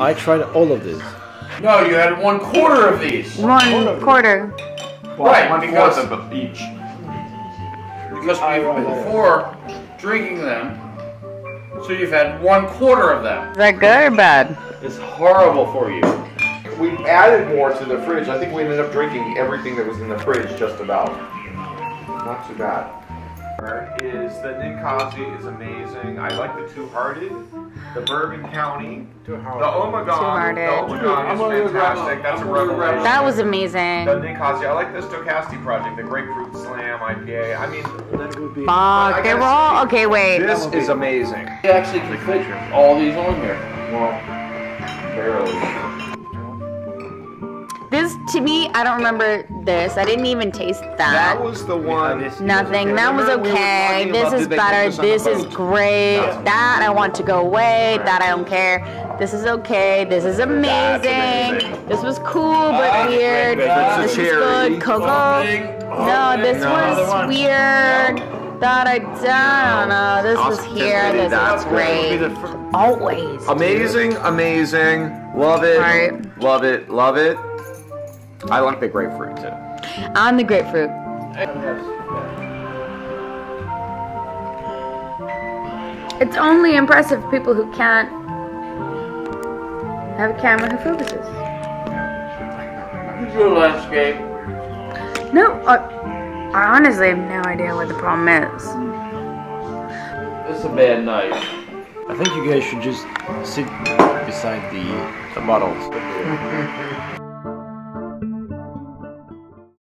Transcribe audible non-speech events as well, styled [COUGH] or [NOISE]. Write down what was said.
I tried all of this. No, you had one quarter of these. One quarter. Right, One because, fourth of each. because before drinking them, so you've had one quarter of them. Is that good or bad? It's horrible for you. We added more to the fridge. I think we ended up drinking everything that was in the fridge, just about. Not too bad. Is the Ninkasi is amazing. I like the Two Hearted, the Bourbon County, the Omegon. Two-Hearted. The Omegon is fantastic. That's a revelation. That was amazing. The Ninkasi. I like the Stokasti Project, the Grapefruit Slam IPA. I mean, Fuck, they were all okay. Wait, this is amazing. You actually can fit all these on here. Well, barely. This to me, I don't remember this. I didn't even taste That that. was the one. Nothing. That was okay. This is better. This is great. That I want to go away. That I don't care. This is okay. This is amazing. This was cool but oh, weird. That's This the is cherry. good. Cocoa. Oh, no, oh, this was weird. That I, I don't know. This was here. This That's is great. Always. Amazing, amazing. Love it. Right. Love it. Love it. I like the grapefruit too. I'm the grapefruit. It's only impressive for people who can't have a camera who focuses. Your landscape. No, I, I honestly have no idea what the problem is. It's a bad night. I think you guys should just sit beside the, the bottles. [LAUGHS]